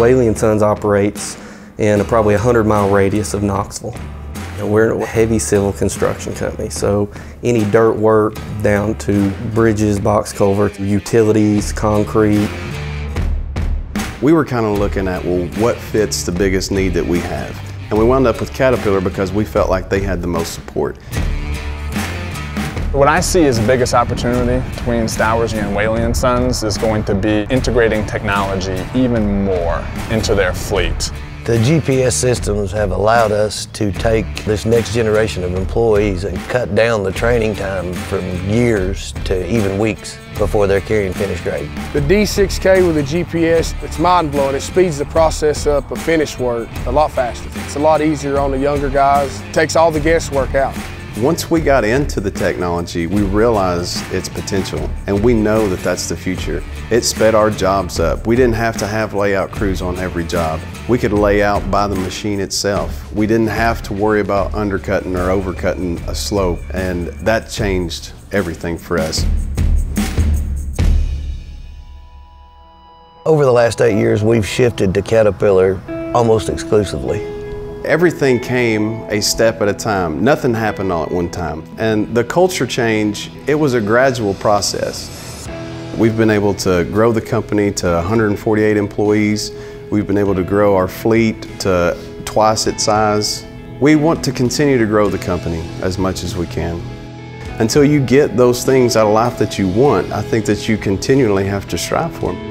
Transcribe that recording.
Whaley & Sons operates in a probably 100 mile radius of Knoxville. And we're a heavy civil construction company, so any dirt work down to bridges, box culverts, utilities, concrete. We were kind of looking at, well, what fits the biggest need that we have? And we wound up with Caterpillar because we felt like they had the most support. What I see as the biggest opportunity between Stowers and Whaley & Sons is going to be integrating technology even more into their fleet. The GPS systems have allowed us to take this next generation of employees and cut down the training time from years to even weeks before they're carrying finished grade. The D6K with the GPS, it's mind-blowing. It speeds the process up of finished work a lot faster. It's a lot easier on the younger guys. It takes all the guesswork out. Once we got into the technology, we realized its potential, and we know that that's the future. It sped our jobs up. We didn't have to have layout crews on every job. We could lay out by the machine itself. We didn't have to worry about undercutting or overcutting a slope, and that changed everything for us. Over the last eight years, we've shifted to Caterpillar almost exclusively. Everything came a step at a time. Nothing happened all at one time. And the culture change, it was a gradual process. We've been able to grow the company to 148 employees. We've been able to grow our fleet to twice its size. We want to continue to grow the company as much as we can. Until you get those things out of life that you want, I think that you continually have to strive for them.